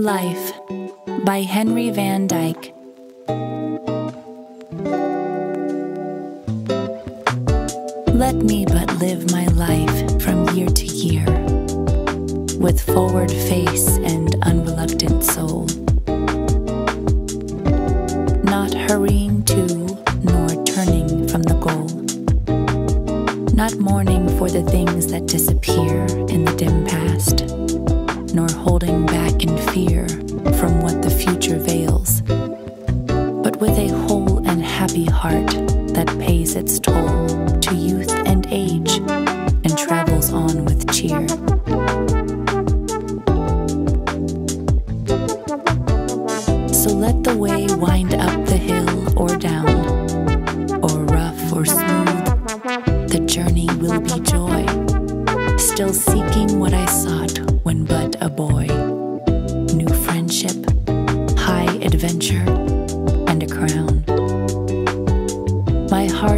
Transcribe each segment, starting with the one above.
Life by Henry Van Dyke. Let me but live my life from year to year with forward face and unreluctant soul. Not hurrying to nor turning from the goal. Not mourning for the things that disappear back in fear from what the future veils, but with a whole and happy heart that pays its toll to youth and age and travels on with cheer. So let the way wind up the hill or down, or rough or smooth, the journey will be joy, still seeking what I sought when but a boy.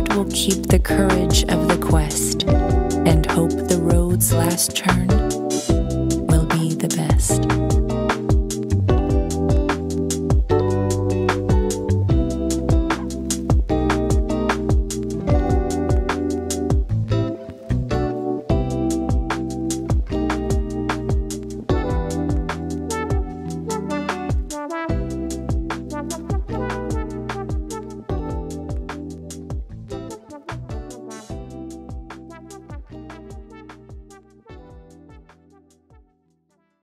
Heart will keep the courage of the quest and hope the road's last turn